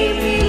baby.